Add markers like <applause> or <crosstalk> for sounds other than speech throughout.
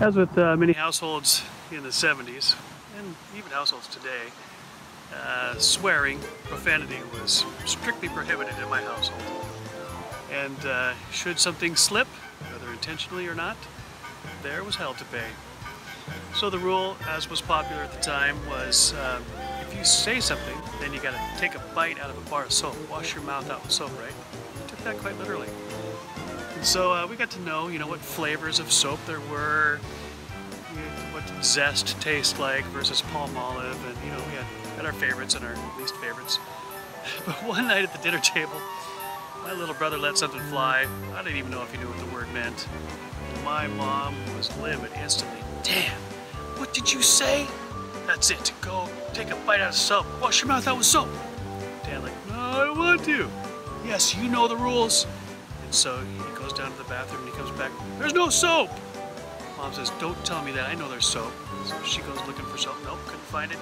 As with uh, many households in the 70s, and even households today, uh, swearing, profanity was strictly prohibited in my household. And uh, should something slip, whether intentionally or not, there was hell to pay. So the rule, as was popular at the time, was um, if you say something, then you gotta take a bite out of a bar of soap. Wash your mouth out with soap, right? I took that quite literally. And so uh, we got to know, you know, what flavors of soap there were, what zest tastes like versus Palmolive, and you know, we had, had our favorites and our least favorites. <laughs> But one night at the dinner table, my little brother let something fly. I didn't even know if he knew what the word meant. My mom was livid instantly. Damn, what did you say? That's it, go take a bite out of soap. Wash your mouth out with soap. Dad like, no, I don't want to. Yes, you know the rules. So he goes down to the bathroom and he comes back, there's no soap. Mom says, don't tell me that, I know there's soap. So she goes looking for soap, nope, couldn't find it.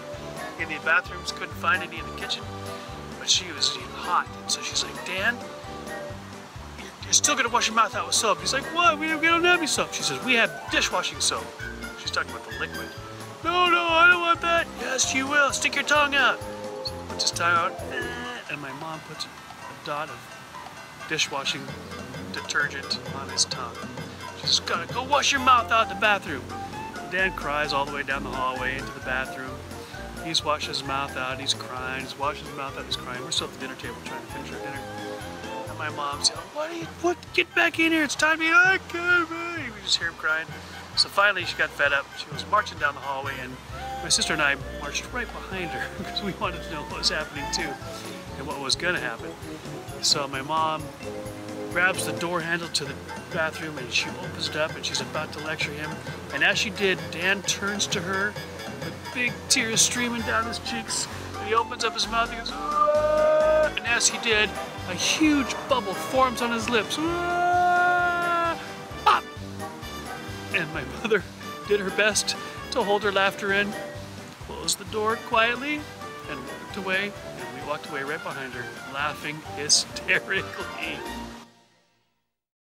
In the bathrooms, couldn't find any in the kitchen. But she was hot, so she's like, Dan, you're still gonna wash your mouth out with soap. He's like, what? We don't have any soap. She says, we have dishwashing soap. She's talking about the liquid. No, no, I don't want that. Yes, you will. Stick your tongue out. So he puts his tongue out, and my mom puts a dot of dishwashing detergent on his tongue. Says, gotta go wash your mouth out the bathroom. Dan cries all the way down the hallway into the bathroom. He's washing his mouth out, he's crying, he's washing his mouth out, he's crying. We're still at the dinner table trying to finish our dinner. And my mom's yelling, what are you, what, get back in here, it's time to eat, I can't. We just hear him crying. So finally she got fed up. She was marching down the hallway and my sister and I marched right behind her <laughs> because we wanted to know what was happening too and what was gonna happen. So my mom grabs the door handle to the bathroom and she opens it up and she's about to lecture him. And as she did, Dan turns to her with big tears streaming down his cheeks. And he opens up his mouth and goes, Aah! and as he did, a huge bubble forms on his lips. Aah! And my mother did her best to hold her laughter in, closed the door quietly, and walked away. And we walked away right behind her, laughing hysterically.